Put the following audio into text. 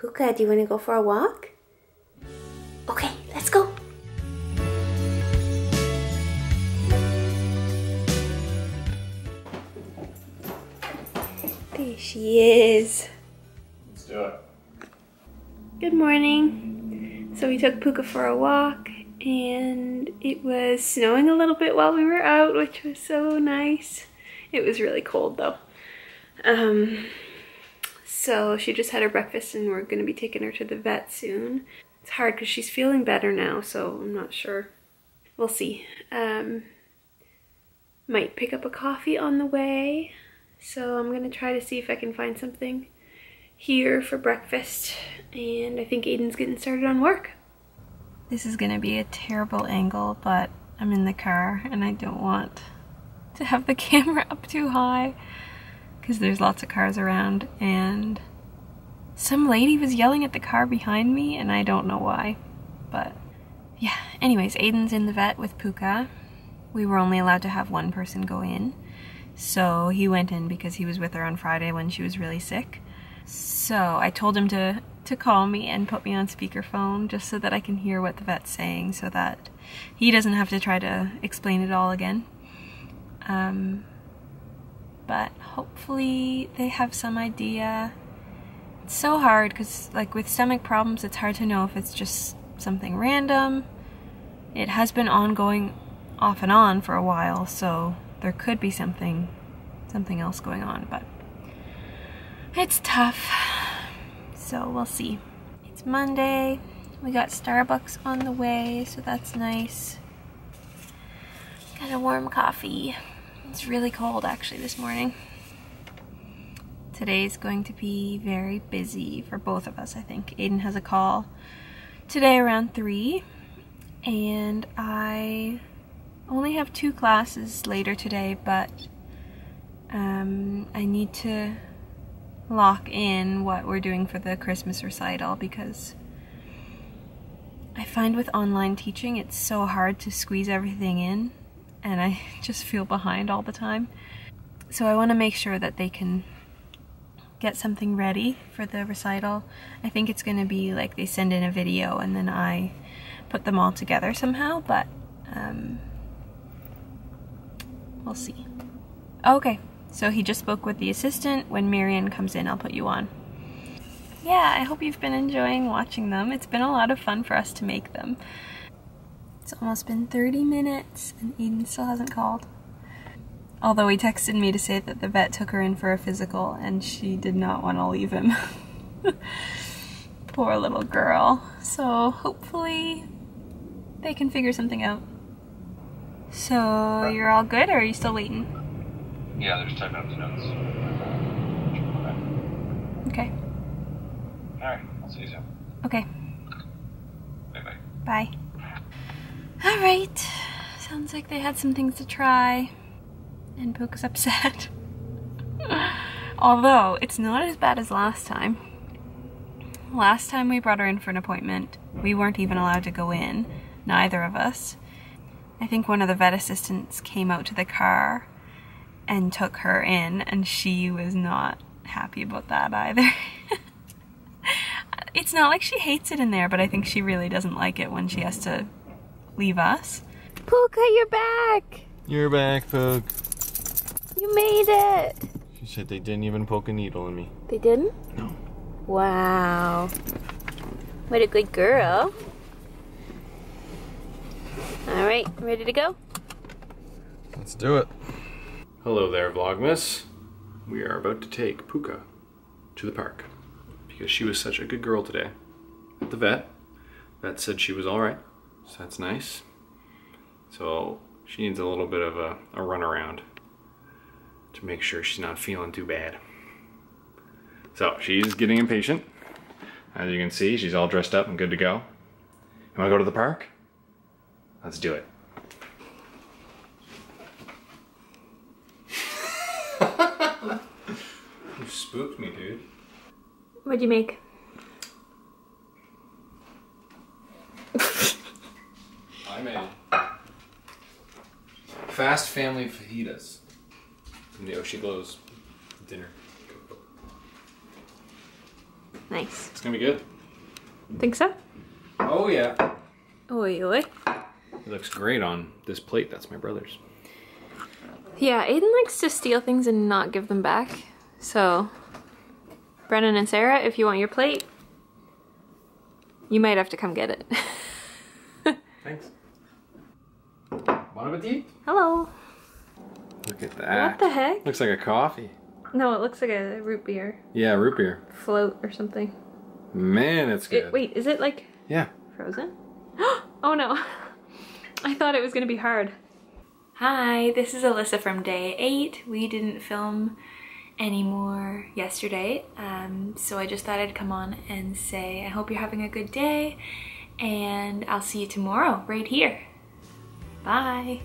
Pooka, do you want to go for a walk? Okay, let's go. There she is. Let's do it. Good morning. So we took Pooka for a walk and it was snowing a little bit while we were out, which was so nice. It was really cold though. Um, so she just had her breakfast and we're gonna be taking her to the vet soon. It's hard because she's feeling better now, so I'm not sure. We'll see. Um, might pick up a coffee on the way. So I'm gonna try to see if I can find something here for breakfast. And I think Aidan's getting started on work. This is gonna be a terrible angle, but I'm in the car and I don't want to have the camera up too high because there's lots of cars around and some lady was yelling at the car behind me and I don't know why. But yeah, anyways, Aidan's in the vet with Pooka. We were only allowed to have one person go in. So he went in because he was with her on Friday when she was really sick. So I told him to, to call me and put me on speakerphone just so that I can hear what the vet's saying so that he doesn't have to try to explain it all again. Um, but hopefully they have some idea. It's so hard because like with stomach problems it's hard to know if it's just something random. It has been ongoing off and on for a while so there could be something something else going on, but it's tough. So we'll see. It's Monday. We got Starbucks on the way, so that's nice. Got a warm coffee. It's really cold actually this morning. Today's going to be very busy for both of us, I think. Aidan has a call today around 3, and I only have two classes later today, but um, I need to lock in what we're doing for the Christmas recital because I find with online teaching it's so hard to squeeze everything in and I just feel behind all the time. So I want to make sure that they can get something ready for the recital. I think it's going to be like they send in a video and then I put them all together somehow, but um, We'll see. Okay, so he just spoke with the assistant. When Marion comes in, I'll put you on. Yeah, I hope you've been enjoying watching them. It's been a lot of fun for us to make them. It's almost been 30 minutes and Aidan still hasn't called. Although he texted me to say that the vet took her in for a physical and she did not want to leave him. Poor little girl. So hopefully they can figure something out. So you're all good, or are you still waiting? Yeah, they're just typing up the notes. Okay. Alright, I'll see you soon. Okay. Bye bye. Bye. All right. Sounds like they had some things to try, and Pooka's upset. Although it's not as bad as last time. Last time we brought her in for an appointment, we weren't even allowed to go in, neither of us. I think one of the vet assistants came out to the car and took her in, and she was not happy about that either. it's not like she hates it in there, but I think she really doesn't like it when she has to leave us. Pooka, you're back! You're back, Poke. You made it! She said they didn't even poke a needle in me. They didn't? No. Wow. What a good girl. All right, ready to go? Let's do it. Hello there, Vlogmas. We are about to take Pooka to the park because she was such a good girl today at the vet. that said she was all right, so that's nice. So she needs a little bit of a, a run around to make sure she's not feeling too bad. So she's getting impatient. As you can see, she's all dressed up and good to go. You wanna go to the park? Let's do it. you spooked me, dude. What'd you make? I made fast family fajitas from the Oshiglo's dinner. Nice. It's gonna be good. Think so? Oh yeah. Oi, oi. It looks great on this plate. That's my brother's. Yeah, Aidan likes to steal things and not give them back. So, Brennan and Sarah, if you want your plate, you might have to come get it. Thanks. Bon appetit. Hello. Look at that. What the heck? Looks like a coffee. No, it looks like a root beer Yeah, root beer. float or something. Man, it's good. It, wait, is it like Yeah. frozen? oh no. I thought it was gonna be hard. Hi, this is Alyssa from day eight. We didn't film anymore yesterday, um, so I just thought I'd come on and say I hope you're having a good day, and I'll see you tomorrow right here. Bye.